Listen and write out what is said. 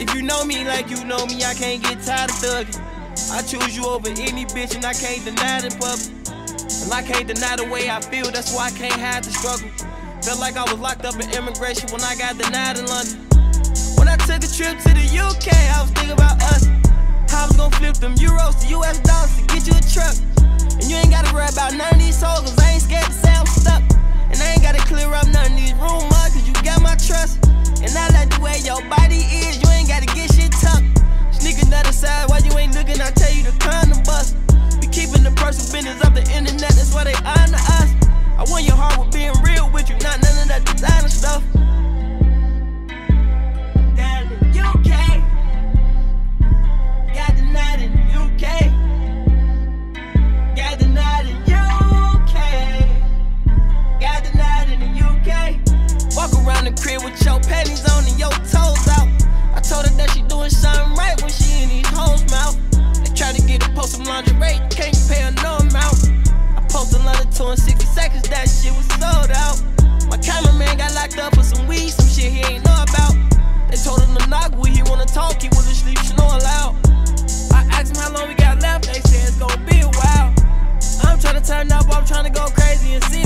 If you know me like you know me, I can't get tired of thugging. I choose you over any bitch, and I can't deny it in public. And I can't deny the way I feel, that's why I can't hide the struggle. Felt like I was locked up in immigration when I got denied in London. When I took a trip to the UK, I was thinking about us. How I was gonna flip them euros to US dollars to get you a truck. And you ain't gotta worry about none of these hoes, cause I ain't scared to say I'm stuck. And I ain't gotta clear up none of these rumors, cause you got my trust. And I like the way your body looking, I tell you to come to bust. We keeping the personal business off the internet, that's why they honor us. I want your heart with being real with you, not none of that designer stuff. Down in the UK, got denied in the UK, got denied in UK, got denied in the UK. Walk around the crib with your panties on and your toes out. Lingerie, can't pay her no amount. I posted London tour in 60 seconds, that shit was sold out. My cameraman got locked up for some weed, some shit he ain't know about. They told him to knock when he wanna talk, he wanna sleep, snore loud. I asked him how long we got left, they said it's gonna be a while. I'm tryna turn up, I'm tryna go crazy and see